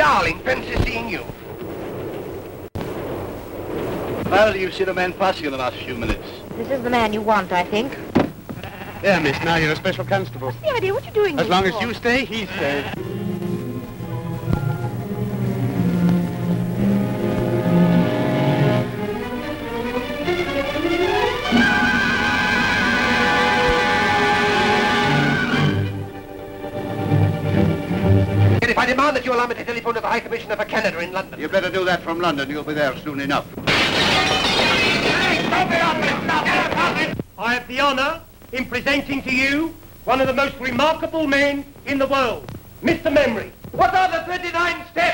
darling, fancy seeing you. Well, you've seen a man passing in the last few minutes. This is the man you want, I think. There, miss, now you're a special constable. What's the idea? What are you doing As here long as you stay, he stays. I demand that you allow me to telephone to the High Commissioner for Canada in London. You better do that from London. You'll be there soon enough. I have the honor in presenting to you one of the most remarkable men in the world, Mr. Memory. What are the 29 steps